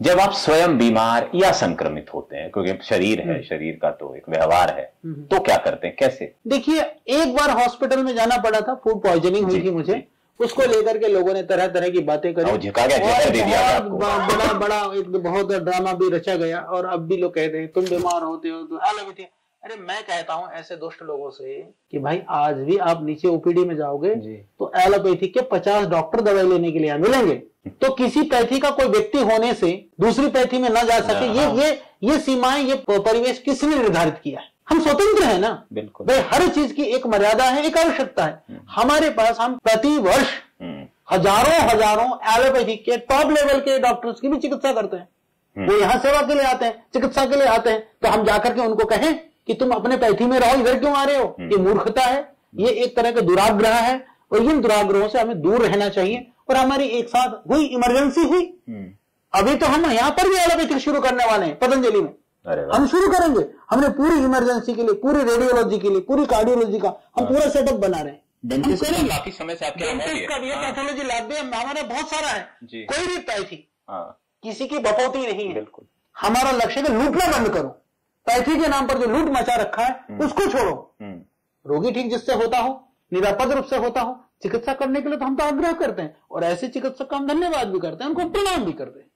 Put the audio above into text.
जब आप स्वयं बीमार या संक्रमित होते हैं क्योंकि शरीर है शरीर का तो एक व्यवहार है तो क्या करते हैं? कैसे? देखिए एक बार हॉस्पिटल में जाना पड़ा था फ़ूड पॉइजनिंग हुई थी मुझे। उसको लेकर के लोगों ने तरह तरह की बातें करी। और झिका गया, बड़ा बड़ा एक बहुत ड्रामा भी रचा गया और अब भी लोग कहते हैं तुम बीमार होते हो तो एलोपैथी अरे मैं कहता हूँ ऐसे दुष्ट लोगों से कि भाई आज भी आप नीचे ओपीडी में जाओगे तो एलोपैथी के पचास डॉक्टर दवाई लेने के लिए मिलेंगे। तो किसी पैथी का कोई व्यक्ति होने से दूसरी पैथी में न जा सके ये हाँ। ये ये सीमाएँ ये परिवेश किसने निर्धारित किया है? हम स्वतंत्र है ना? बिल्कुल। भाई हर चीज़ की एक मर्यादा है एक आवश्यकता है। हमारे पास हम प्रति वर्ष हम्म, हज़ारों हज़ारों एलोपैथी के टॉप लेवल के डॉक्टर्स की भी चिकित्सा करते हैं। वो यहाँ सेवा के लिए आते हैं चिकित्सा के लिए आते हैं। तो हम जाकर के उनको कहें कि तुम अपने पैथी में रहो इधर क्यों आ रहे हो? ये मूर्खता है ये एक तरह का दुराग्रह है। और इन दुराग्रहों से हमें दूर रहना चाहिए। और हमारी एक साथ हुई इमरजेंसी हुई। हम्म, अभी तो हम यहाँ पर भी एलोपैथिक शुरू करने वाले हैं पतंजलि में। हम शुरू करेंगे। हमने पूरी इमरजेंसी के लिए पूरी रेडियोलॉजी के लिए पूरी कार्डियोलॉजी का हम पूरा सेटअप बना रहे हैं। डेंटिस्ट का काफ़ी समय से आपके है का भी पैथोलॉजी लैब भी हमारा बहुत सारा है। कोई भी पैथी हाँ। किसी की बपौती नहीं है। बिल्कुल। हमारा लक्ष्य है लूटना बंद करो। पैथी के नाम पर जो लूट मचा रखा है उसको छोड़ो। हम्म, रोगी ठीक जिससे होता हो निरापद रूप से होता हो चिकित्सा करने के लिए तो हम तो आग्रह करते हैं। और ऐसे चिकित्सक का हम धन्यवाद भी करते हैं, उनको प्रणाम भी करते हैं।